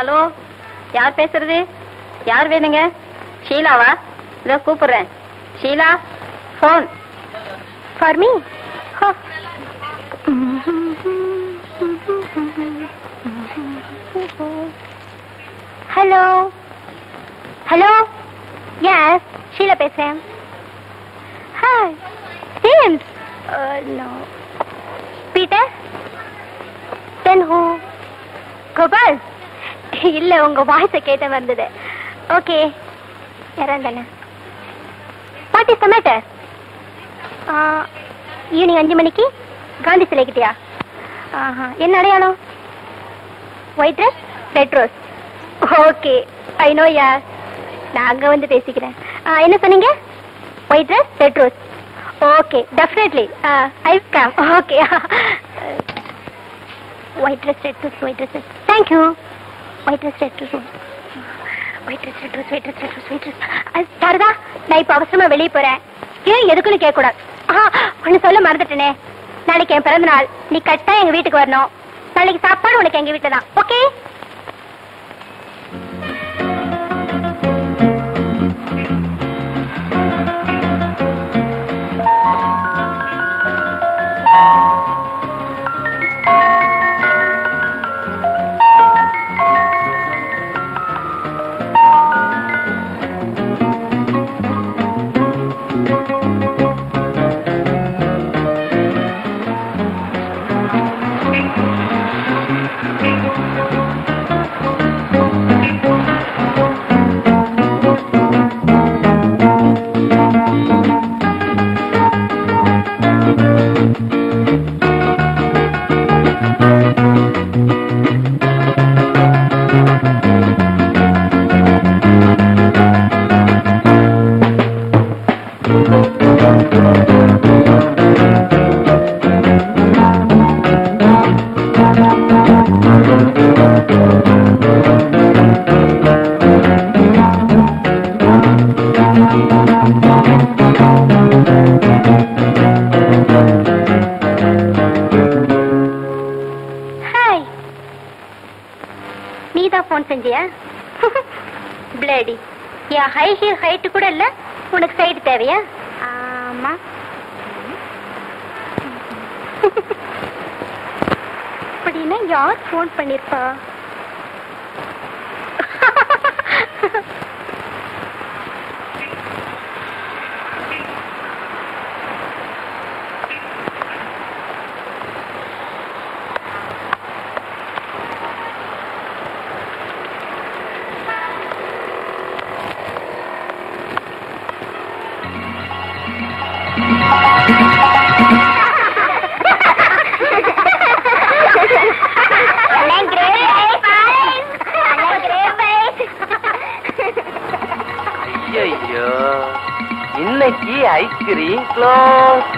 Hello யார் பேசுறது? யார் வேணுங்க? ஷீலாவா? இதோ கூப்பிடுறேன். Sheela phone for me hello? Hello? Yes Sheela பேசுறேன். Hi James no Peter then who Gopal இல்ல உங்க வாய்ஸ கேட்ட வந்தது. ஓகே இறந்தன தானே what is the matter evening அஞ்சு மணிக்கு காந்தி சிலைக்கிட்டியா? ஆஹா என்ன அடையாளம்? White dress red rose okay I know யார் நான் அங்கே வந்து பேசிக்கிறேன். ஆ, என்ன சொன்னீங்க? White dress red rose okay definitely I come okay white dress red rose white dress thank you white dress red dress white dress red dress நான் இப்போ அவசரமா வெளியே போறேன். ஏன் எதுக்குன்னு கேட்கக்கூடாது. ஆ ஒன்று சொல்ல மறந்துட்டேனே. நாளைக்கு என் பிறந்த நாள் நீ கரெக்டாக எங்க வீட்டுக்கு வரணும். நாளைக்கு சாப்பாடு உனக்கு எங்க வீட்டில் தான் ஓகே ஹாய் நீ தான் ஃபோன் செஞ்சியா? பிளேடி என் ஹை ஹீல் ஹைட்டு கூட இல்ல. உனக்கு சைடு தேவையா? ஆமா. அப்படின்னா யார் ஃபோன் பண்ணிருப்பா இன்னைக்கு ஐஸ்கிரீம் க்ளோஸ்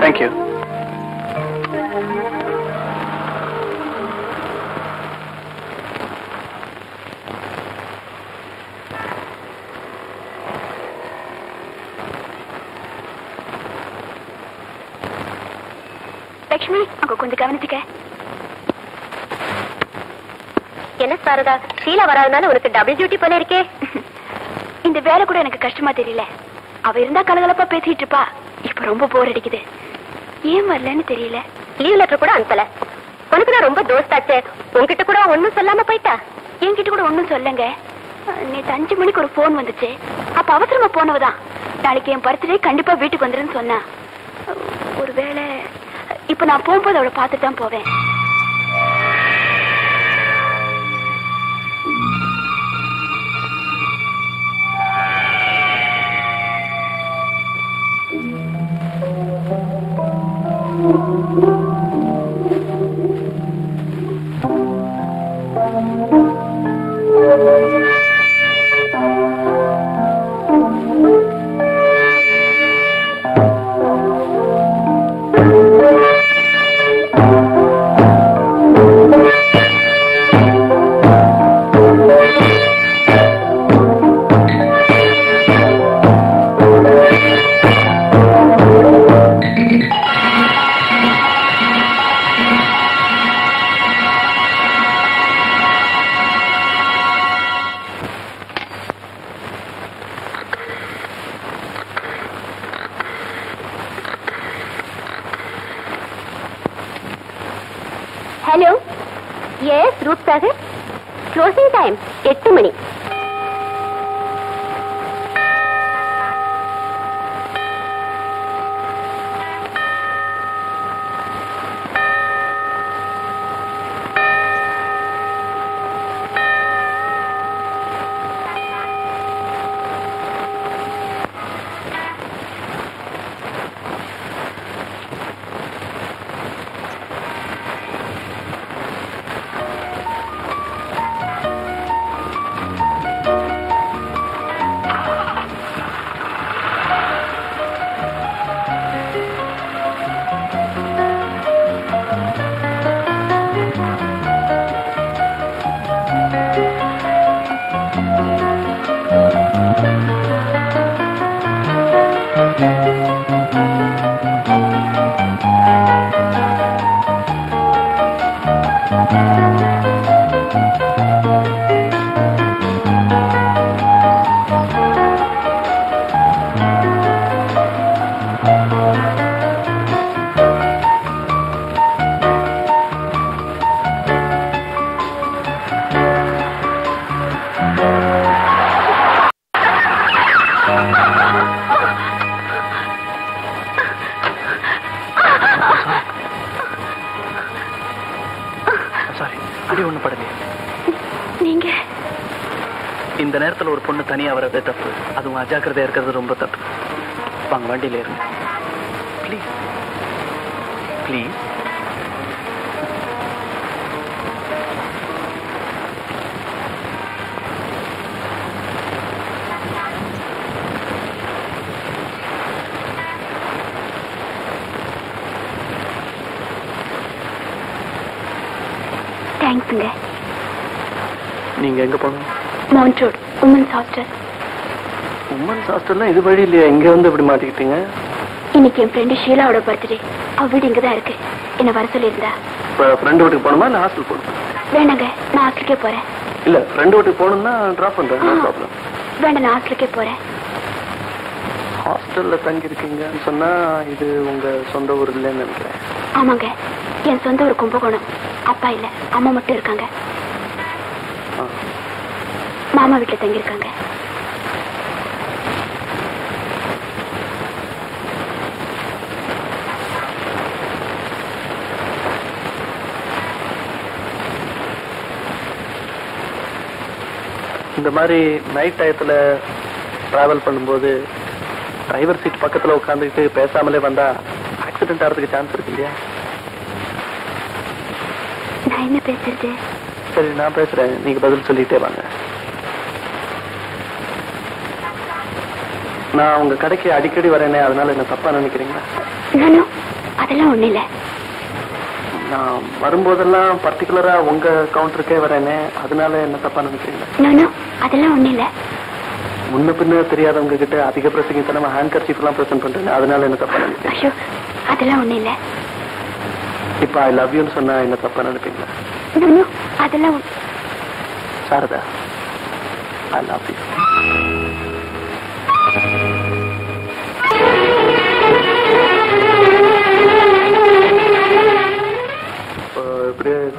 தேங்க்யூ லக்ஷ்மி அங்க கொஞ்சம் கவனிச்சுக்க. என்ன சாரதா ஷீலா வராதனால உனக்கு டபுள் டியூட்டி போல இருக்கே இந்த வேலை கூட எனக்கு கஷ்டமா தெரியல. அவ இருந்தா கலகலப்பா பேசிட்டு இருப்பா இப்ப ரொம்ப போர் அடிக்குது. ஏன் வரலன்னு தெரியல. லீவ் லெட்டர் கூட அனுப்பல. உனக்கு நான் ரொம்ப தோஸ்தாச்சே. உன்கிட்ட கூட ஒண்ணும் சொல்லாம போயிட்டா? என்கிட்ட கூட ஒண்ணும் சொல்லுங்க. நேத்து அஞ்சு மணிக்கு ஒரு போன் வந்துச்சு. அப்ப அவசரமா போனவதான். நாளைக்கு என் பர்த்டே கண்டிப்பா வீட்டுக்கு வந்துருன்னு சொன்னா. ஒருவேளை இப்ப நான் போகும்போது அவளை பார்த்துட்டு தான் போவேன். ടൈം എട്ട് മണി. அடி ஒண்ணு படலையே நீங்க? இந்த நேரத்துல ஒரு பொண்ணு தனியா வர்றதே தப்பு. அதுவும் அஜாக்கிரதையா இருக்கிறது ரொம்ப தப்பு. வாங்க வண்டியில இருங்க ப்ளீஸ் ப்ளீஸ் நீங்க எங்க போகணும்? Mount Road women's hostel women's ஹாஸ்டல்லாம் இது வழி இல்லையா? இங்க வந்து இப்படி மாட்டிக்கிட்டீங்க? இன்னைக்கு என் ஃப்ரெண்டு ஷீலாவோட பர்த்டே அவ வீடு இங்க தான் இருக்கு. என்ன வர சொல்லியிருந்தா. ஃப்ரெண்டு வீட்டுக்கு போகணுமா? இல்லை ஹாஸ்டல் போகணுமா? வேண்டாங்க நான் ஹாஸ்டலுக்கே போறேன். இல்ல ஃப்ரெண்டு வீட்டுக்கு போகணும்னா ட்ராப் பண்றேன் நோ ப்ராப்ளம் வேண்டாம் நான் ஹாஸ்டலுக்கே போறேன். ஹாஸ்டல்ல தங்கி இருக்கீங்கன்னு சொன்னா இது உங்க சொந்த ஊர் இல்லைன்னு நினைக்கிறேன். ஆமாங்க என் சொந்த ஒரு கும்பகோணம். அப்பா இல்ல அம்மா மட்டும் இருக்காங்க. மாமா வீட்டுல தங்கியிருக்காங்க. இந்த மாதிரி நைட் டயத்துல டிராவல் பண்ணும்போது டிரைவர் சீட் பக்கத்துல உட்காந்துக்கிட்டு பேசாமலே வந்தா ஆக்சிடென்ட் ஆகிறதுக்கு சான்ஸ் இருக்கு இல்லையா? நான் என்ன பேசுறது? சரி நான் பேசுறேன். நீங்க பதில் சொல்லிட்டே வாங்க. நான் உங்க கடைக்கு அடிக்கடி வரேனே அதனால என்ன தப்பா நினைக்கிறீங்களா? அதெல்லாம் ஒண்ணு இல்ல. நான் வரும்போதெல்லாம் பர்டிகுலரா உங்க கவுண்டருக்கே வரேனே அதனால என்ன தப்பா நினைக்கிறீங்களா? அதெல்லாம் ஒண்ணு இல்ல. முன்ன பின்ன தெரியாதவங்க கிட்ட அதிக பிரசங்கித்தனமா ஹேண்ட் கர்ச்சீஃப் எல்லாம் பிரசன்ட் பண்றேன் அதனால என்ன தப்பா நினைக்கிறீங்க? அதெல்லாம் ஒண்ணு இல்ல. இப்ப ஐ லவ் யூன்னு சொன்னா என்ன தப்பா நினைப்பீங்களா? அதெல்லாம் சாரதா ஐ லவ் யூ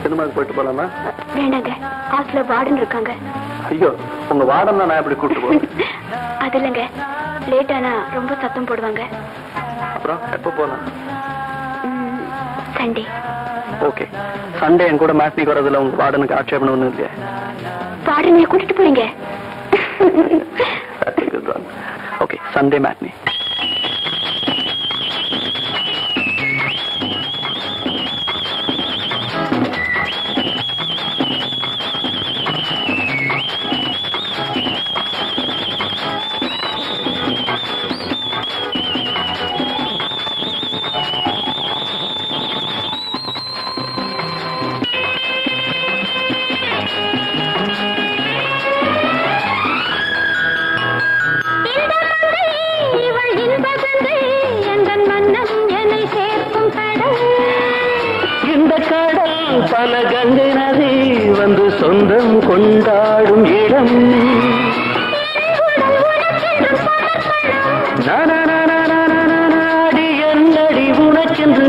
சினிமாக்கு போயிட்டு போலாமா? வேண்டாங்க ஹாஸ்டல்ல வார்டன் இருக்காங்க. ஐயோ உங்க வார்டன் தான் நான் எப்படி கூப்பிட்டு போறேன் அது இல்லைங்க. லேட் ஆனா ரொம்ப சத்தம் போடுவாங்க. அப்புறம் எப்போ போலாம்? சண்டே ஓகே சண்டே என் கூட மேட்னிக்கு வரதுல உங்க வார்டனுக்கு ஆட்சேபணம் ஒன்றும் இல்லையா? வார்டனை கூட்டிட்டு போறீங்க ஓகே சண்டே மேட்னி பல கங்கை நதி வந்து சொந்தம் கொண்டாடும் இடம் நாடி என்னடி உனக்கென்று